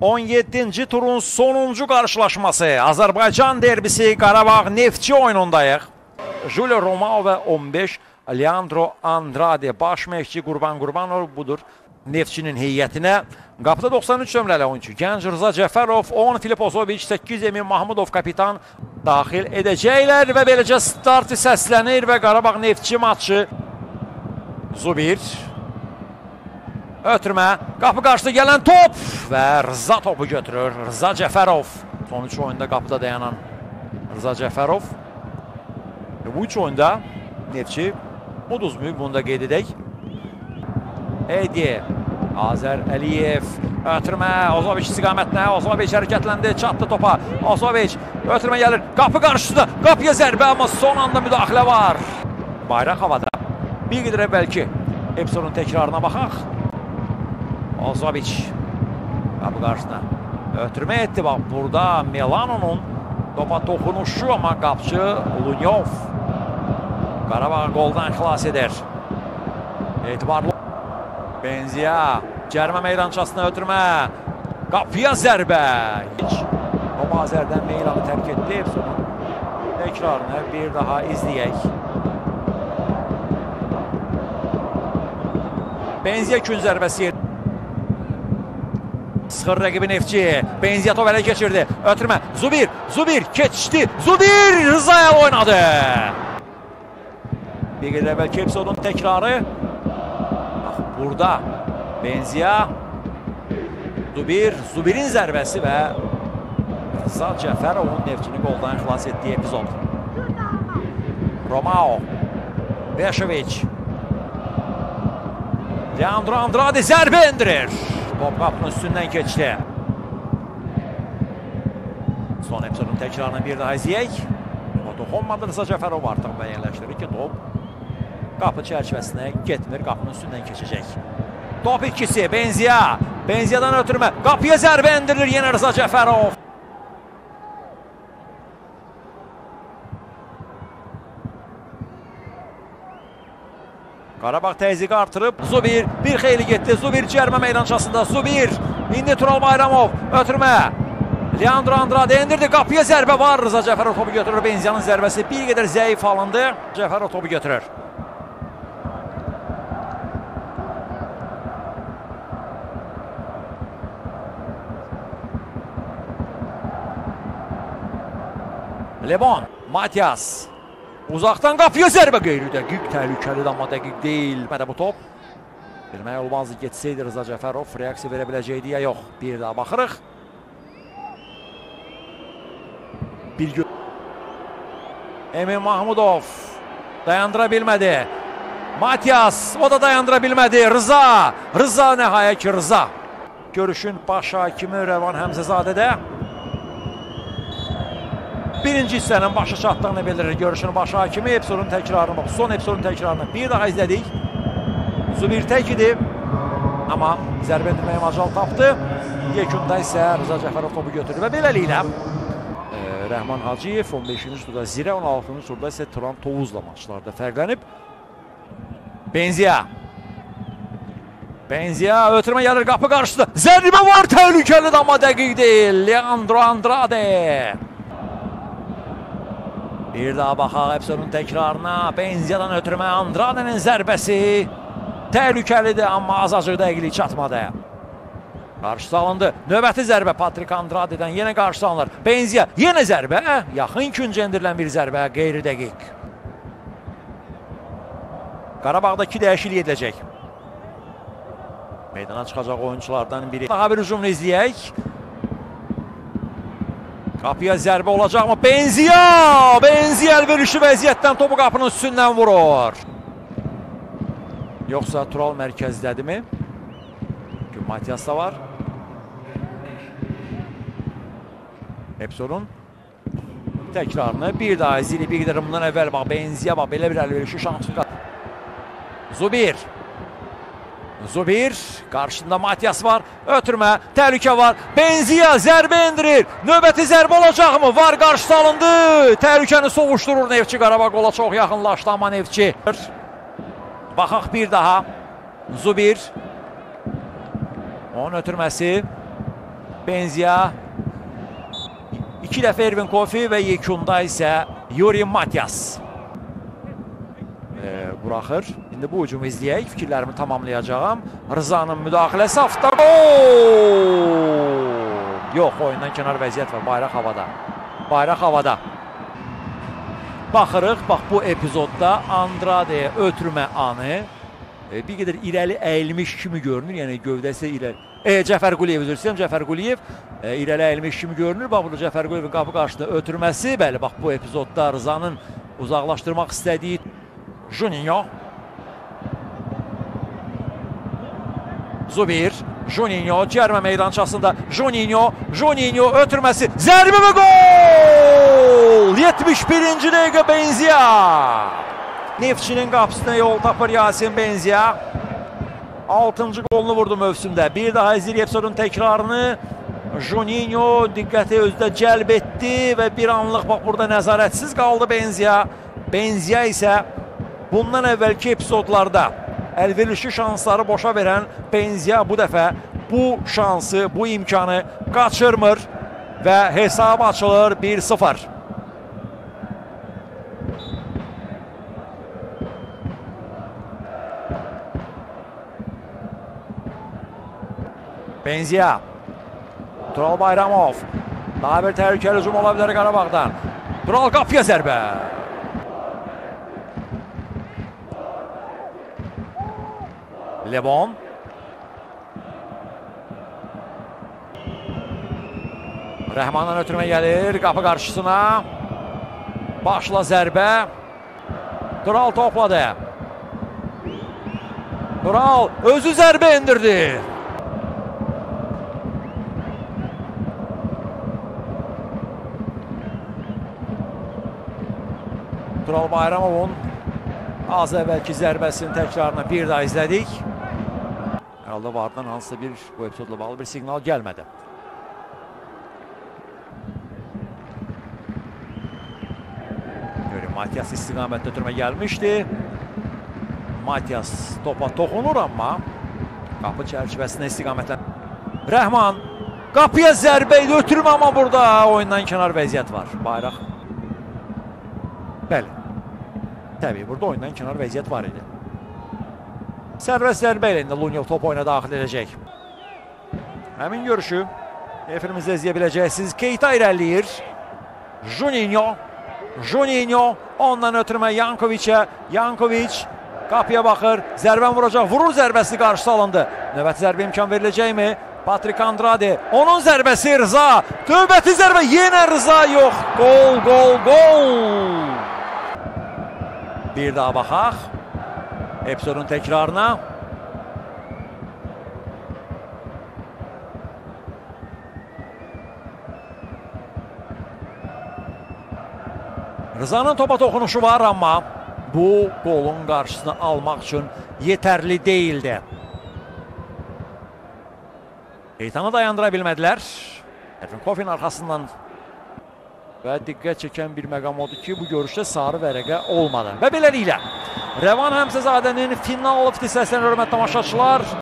17-ci turun sonuncu qarşılaşması. Azərbaycan derbisi Qarabağ Neftçi oyunundayıq. Julio Romao və 15 Leandro Andrade baş məşqçi Qurban Qurbanov budur. Neftçinin heyətinə qapıda 93 nömrəli oyunçu Gənc Rıza Cəfərov, 10 Filip Ozoviç, 8 Emin Mahmudov kapitan daxil edəcəklər və beləcə start səslənir və Qarabağ Neftçi matçı Zubir ötürmə, qapı qarşıda gələn top və Rıza topu götürür. Rıza Cəfərov son 3 oyunda qapıda dayanan Rıza Cəfərov və bu 3 oyunda Neftçi uduzmuyub, bunu da qeyd edək. Edi, Azər Əliyev, ötürmə, Ozoviç istiqamətinə, Ozoviç hərəkətləndi, çatdı topa, Ozoviç, ötürmə gəlir, qapı qarşısında, qapıya zərbə, amma son anda müdaxilə var. Bayraq havada, bir qədər əvvəlki episodun təkrarına baxaq. Ozovic. Kapı karşısına. Ötürme etti bak burada Milano'nun topa dokunuşu ama kapçı Lunyov. Karabağ goldan klas eder. Etibarlı. Benzia. Cerme meydançasına ötürme. Kapıya zerbe. Hiç. O mazerden Milan'ı terk etti. Hepsinin tekrarını bir daha izleyek. Benzia kün zərbəsidir. Sıxır rəqibi Neftçi. Benzia top ələ keçirdi. Ötürmə. Zubir. Zubir keçdi. Zubir Rızayel oynadı. Bir qədər əvvəlki episodun təkrarı. Bax, burada Benzia, Zubir, Zubirin zərbəsi və Rıza Cəfərovun Neftçini qoldan xilas etdiyi epizod. Romao, Beşeviç, Leandro Andrade zərbə endirir. Top qapının üstündən keçdi. Son episodun təkrarını bir daha izləyək. O toxunmadı Rıza Cəfərov artıq müəyyənləşdirir ki, top qapı çərçivəsinə getmir, qapının üstündən keçəcək. Top ikisi, Benzia. Benziyadan ötürmə, qapıya zərbə endirilir yenə Rıza Cəfərov. Qarabağ təzyiqi artırıb, Zubir bir xeyli getdi, Zubir cərmə meydançasında, Zubir, indi Tural Bayramov, ötürmə, Leandro Andrade endirdi, qapıya zərbə var, Rıza Cəfərov topu götürür, Benziyanın zərbəsi bir qədər zəif alındı, Cəfərov topu götürür. Lebon, Matias. Uzaqdan qapıya zərbə qeyri dəqiq, təhlükəlidir, amma dəqiq deyil. Mədə bu top. Bilmək olmazdı, getsəydi Rıza Cəfərov reaksiya verə biləcəkdi ya yox. Bir daha baxırıq. Bir gö Emin Mahmudov dayandıra bilmədi. Matias, o da dayandıra bilmədi. Rıza, Rıza nəhayət ki Rıza. Görüşün baş hakimi Rəvan Həmzəzadədə birinci hissənin başa çatdığını bildirir görüşün baş hakimi. Epsonun təkrarını, bax, son Epsonun təkrarını bir daha izlədik. Zubir tək idi, amma zərbə endirməyə macal tapdı. Yekunda isə Rıza Cəfərov topu götürdü və beləliklə e, Rəhman Hacıyev 15-ci turda Zirə, 16-cı turda isə Turan Tovuzla maçlarda fərqlənib. Benzia. Benzia ötürmə gəlir qapı qarşısında. Zərbə var, təhlükəlidir amma dəqiq deyil. Leandro Andrade. Bir daha baxaq Epsonun təkrarına. Benziyadan ötürmə Andradenin zərbəsi təhlükəlidir, amma azacıq dəqiqlik çatmadı. Qarşısı alındı. Növbəti zərbə Patrik Andradedən yenə qarşısı alınır. Benziya yenə zərbə. Yaxın küncə endirilən bir zərbə, qeyri dəqiq. Qarabağda iki dəyişiklik ediləcək. Meydana çıxacaq oyunculardan biri. Daha bir hücumunu izləyək. Qapıya zərbə olacaqmı? Benziya! Benziya əlverişli vəziyyətdən topu qapının üstündən vurur. Yoxsa Tural mərkəzdədirmi? Gün Matias da var. Epsonun təkrarını bir daha izləyir. Bir qədər bundan əvvəl bax Benziya bax belə bir əlverişli şansı. Zubir. Zubir, qarşında Matias var, ötürmə, təhlükə var, Benziya zərbə endirir, növbəti zərbə olacaqmı? Var qarşıda alındı, təhlükəni soğuşdurur Neftçi, Qarabağ qola çox yaxınlaşdı, amma Neftçi. Baxaq bir daha, Zubir, onun ötürməsi, Benzia. İki dəfə Ervin Kofi və yekunda isə Yuri Matyas. E, buraxır. İndi bu hücumu izləyək. Fikirlərimi tamamlayacağam. Rızanın müdaxiləsi afta gol! Yox, oyundan kənar vəziyyət var. Bayraq havada. Bayraq havada. Baxırıq, bax bu epizodda Andrade'yə ötürmə anı e, bir qədər irəli əyilmiş kimi görünür. Yəni gövdəsi irəli. E, Cəfər Quliyev üzr istəyirəm. Cəfər Quliyev e, irəli əyilmiş kimi görünür. Bax burada Cəfər Quliyevin qapı qarşısında ötürməsi, bəli, bax bu epizodda Rızanın uzaqlaşdırmaq istədiyi Juninho. Zubir, Juninho cərmə meydançasında Juninho, Juninho ötürməsi, zərbə və gol! 71-ci dəqiqə Benzia. Neftçinin qapısına yol tapır Yasin Benzia. 6-cı qolunu vurdu mövsümdə. Bir daha episodun təkrarını. Juninho diqqəti özdə cəlb etdi və bir anlıq bax burada nəzarətsiz qaldı Benzia. Benzia isə bundan əvvəlki epizodlarda əlverişli şansları boşa verən Benzia bu dəfə bu şansı, bu imkanı qaçırmır və hesab açılır 1-0. Benzia. Tural Bayramov. Daha bir təhlükəli hücum ola bilər Qarabağdan. Tural qapıya zərbə. Levon. Rəhmandan ötürmə gəlir qapı qarşısına. Başla zərbə. Tural topladı. Tural özü zərbə indirdi. Tural Bayramovun az əvvəlki zərbəsinin təkrarını bir daha izlədik. Hər halda vardan hansısa bir bu epizodla bağlı bir siqnal gəlmədi. Görün, Matias istiqamətdə ötürmə gəlmişdi. Matias topa toxunur amma qapı çərçivəsində istiqamətlən. Rəhman qapıya zərbə idi, ötürmə amma burada oyundan kənar vəziyyət var. Bayraq. Bəli. Təbii, burada oyundan kənar vəziyyət var idi. Serbest darbeyle Lunyov top oyuna dahil edecek. Hemen görüşü. Efenimiz izleyebileceksiniz. Keita ilerleyir. Juninho. Juninho. Ondan ötürme Jankovic'e. Jankovic kapıya bakır. Zerben vuracak. Vurur zerbesi karşısı alındı. Nöbet zerbe imkan verileceği mi? Patrick Andrade. Onun zerbesi Rıza. Nöbeti zerbe. Yine Rıza yok. Gol, gol, gol. Bir daha bakak. Epizodun təkrarına. Rızanın topa toxunuşu var amma bu qolun qarşısını almaq üçün yetərli deyildi. Eytanı dayandıra bilmədilər. Ervin Kofin arxasından və diqqət çəkən bir məqam odur ki, bu görüşdə sarı vərəqə olmadı. Və beləliklə Rəvan Həmzəzadənin final hissəsindən hörmətli tamaşaçılar